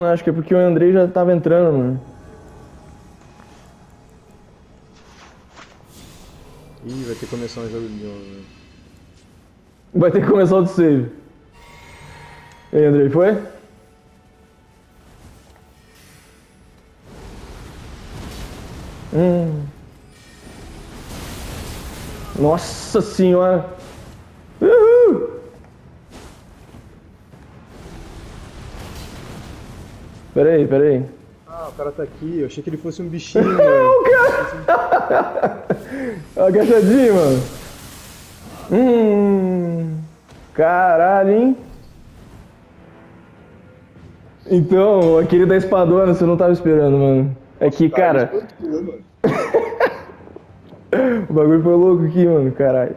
Acho que é porque o Andrei já tava entrando, mano. Ih, vai ter que começar um jogo de novo, velho. Vai ter que começar o save. E aí, Andrei, foi? Hum. Nossa senhora! Uhul! Peraí, peraí. Ah, o cara tá aqui. Eu achei que ele fosse um bichinho, mano. Agachadinho, mano. Hum. Caralho, hein? Então, aquele da espadona você não tava esperando, mano. É que, cara, o bagulho foi louco aqui, mano, caralho.